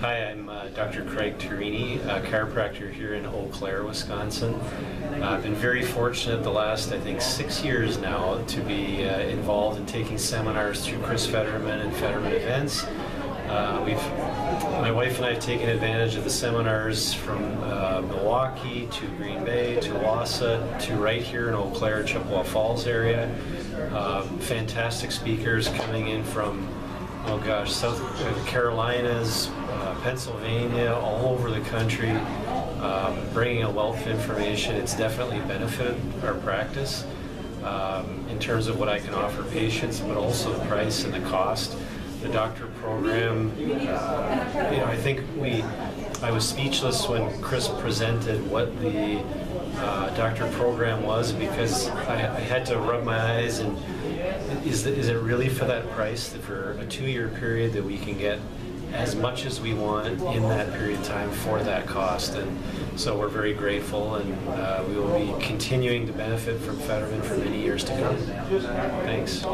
Hi, I'm uh, Dr. Craig Turini, a chiropractor here in Eau Claire, Wisconsin. Uh, I've been very fortunate the last, I think, six years now to be uh, involved in taking seminars through Chris Fetterman and Fetterman events. Uh, we've, my wife and I have taken advantage of the seminars from uh, Milwaukee to Green Bay to Wausau to right here in Eau Claire, Chippewa Falls area. Uh, fantastic speakers coming in from oh gosh, South Carolinas, uh, Pennsylvania, all over the country, um, bringing a wealth of information. It's definitely benefited our practice um, in terms of what I can offer patients, but also the price and the cost. The doctor program, uh, you know, I think we, I was speechless when Chris presented what the uh, doctor program was because I, I had to rub my eyes and is, is it really for that price that for a two-year period that we can get as much as we want in that period of time for that cost and so we're very grateful and uh, we will be continuing to benefit from Fetterman for many years to come. Thanks.